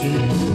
see.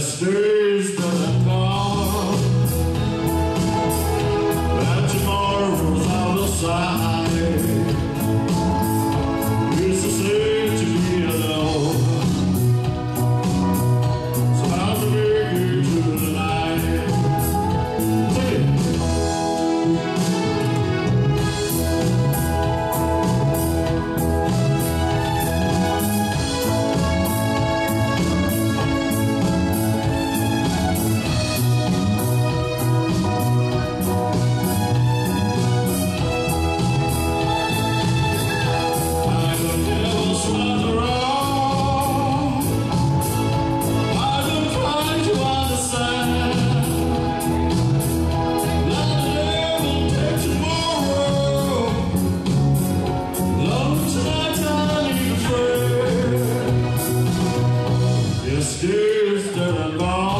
Justice sisters that are.